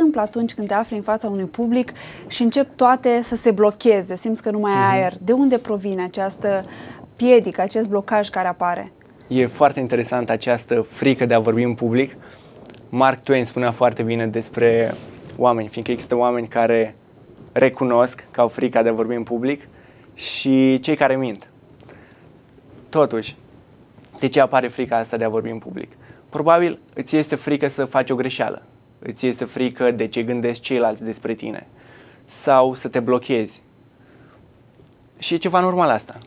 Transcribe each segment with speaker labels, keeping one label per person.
Speaker 1: întâmplă atunci când te afli în fața unui public și încep toate să se blocheze, simți că nu mai ai mm-hmm. aer? De unde provine această piedică, acest blocaj care apare?
Speaker 2: E foarte interesant această frică de a vorbi în public. Mark Twain spunea foarte bine despre oameni, fiindcă există oameni care recunosc că au frica de a vorbi în public și cei care mint. Totuși, de ce apare frica asta de a vorbi în public? Probabil îți este frică să faci o greșeală, îți este frică de ce gândesc ceilalți despre tine sau să te blochezi. Și e ceva normal asta.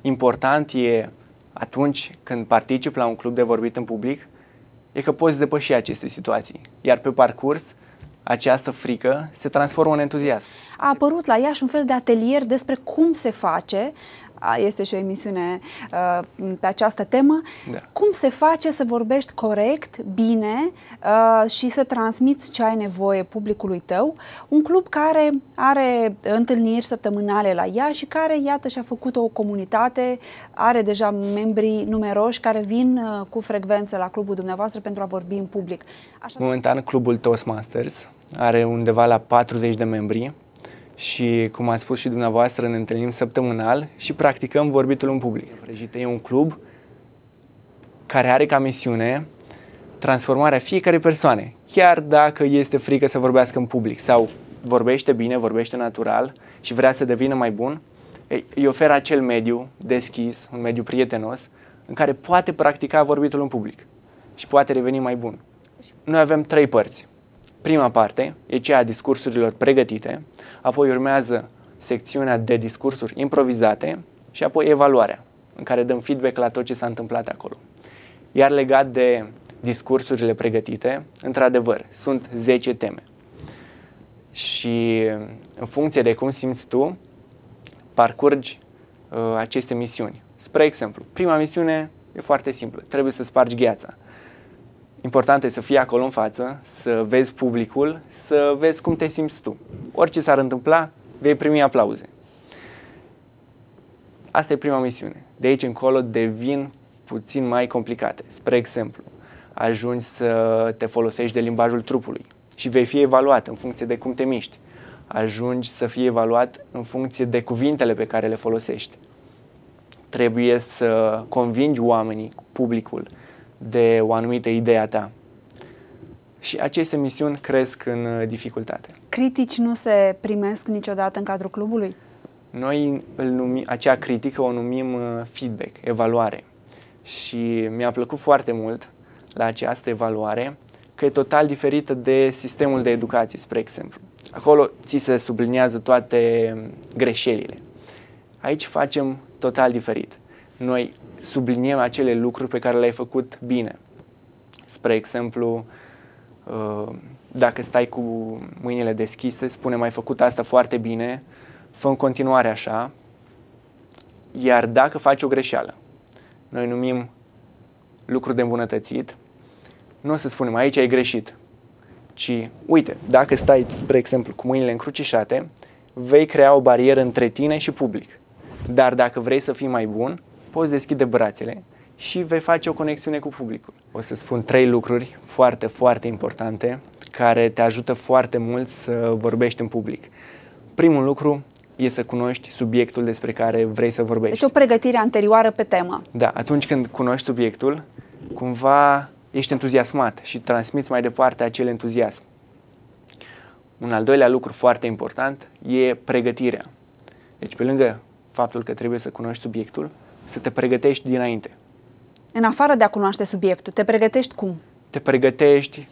Speaker 2: Important e atunci când participi la un club de vorbit în public, e că poți depăși aceste situații. Iar pe parcurs, această frică se transformă în entuziasm.
Speaker 1: A apărut la Iași un fel de atelier despre cum se face este și o emisiune uh, pe această temă. Da. Cum se face să vorbești corect, bine uh, și să transmiți ce ai nevoie publicului tău? Un club care are întâlniri săptămânale la ea și care, iată, și-a făcut o comunitate, are deja membri numeroși care vin uh, cu frecvență la clubul dumneavoastră pentru a vorbi în public.
Speaker 2: Așa... Momentan, clubul Toastmasters are undeva la 40 de membri și, cum a spus și dumneavoastră, ne întâlnim săptămânal și practicăm vorbitul în public. Vrăjite e un club care are ca misiune transformarea fiecărei persoane, chiar dacă este frică să vorbească în public sau vorbește bine, vorbește natural și vrea să devină mai bun, îi oferă acel mediu deschis, un mediu prietenos, în care poate practica vorbitul în public și poate reveni mai bun. Noi avem trei părți. Prima parte e cea a discursurilor pregătite, apoi urmează secțiunea de discursuri improvizate și apoi evaluarea, în care dăm feedback la tot ce s-a întâmplat acolo. Iar legat de discursurile pregătite, într-adevăr, sunt 10 teme. Și în funcție de cum simți tu, parcurgi uh, aceste misiuni. Spre exemplu, prima misiune e foarte simplă, trebuie să spargi gheața. Important e să fii acolo în față, să vezi publicul, să vezi cum te simți tu. Orice s-ar întâmpla, vei primi aplauze. Asta e prima misiune. De aici încolo devin puțin mai complicate. Spre exemplu, ajungi să te folosești de limbajul trupului și vei fi evaluat în funcție de cum te miști. Ajungi să fii evaluat în funcție de cuvintele pe care le folosești. Trebuie să convingi oamenii, publicul, de o anumită idee a ta. Și aceste misiuni cresc în uh, dificultate.
Speaker 1: Critici nu se primesc niciodată în cadrul clubului?
Speaker 2: Noi îl numim, acea critică o numim uh, feedback, evaluare. Și mi-a plăcut foarte mult la această evaluare că e total diferită de sistemul de educație, spre exemplu. Acolo ți se subliniază toate um, greșelile. Aici facem total diferit. Noi subliniem acele lucruri pe care le-ai făcut bine. Spre exemplu, uh, dacă stai cu mâinile deschise, spune mai făcut asta foarte bine, fă în continuare așa, iar dacă faci o greșeală, noi numim lucru de îmbunătățit, nu o să spunem aici ai greșit, ci uite, dacă stai, spre exemplu, cu mâinile încrucișate, vei crea o barieră între tine și public. Dar dacă vrei să fii mai bun, poți deschide brațele și vei face o conexiune cu publicul. O să spun trei lucruri foarte, foarte importante care te ajută foarte mult să vorbești în public. Primul lucru e să cunoști subiectul despre care vrei să vorbești.
Speaker 1: Deci o pregătire anterioară pe temă.
Speaker 2: Da, atunci când cunoști subiectul, cumva ești entuziasmat și transmiți mai departe acel entuziasm. Un al doilea lucru foarte important e pregătirea. Deci pe lângă faptul că trebuie să cunoști subiectul, să te pregătești dinainte.
Speaker 1: În afară de a cunoaște subiectul, te pregătești cum?
Speaker 2: Te pregătești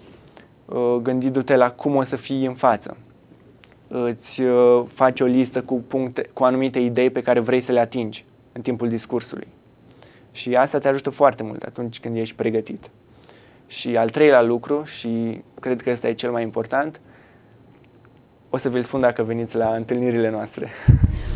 Speaker 2: uh, gândindu-te la cum o să fii în față. Îți uh, faci o listă cu, puncte, cu anumite idei pe care vrei să le atingi în timpul discursului. Și asta te ajută foarte mult atunci când ești pregătit. Și al treilea lucru, și cred că ăsta e cel mai important, o să vi-l spun dacă veniți la întâlnirile noastre.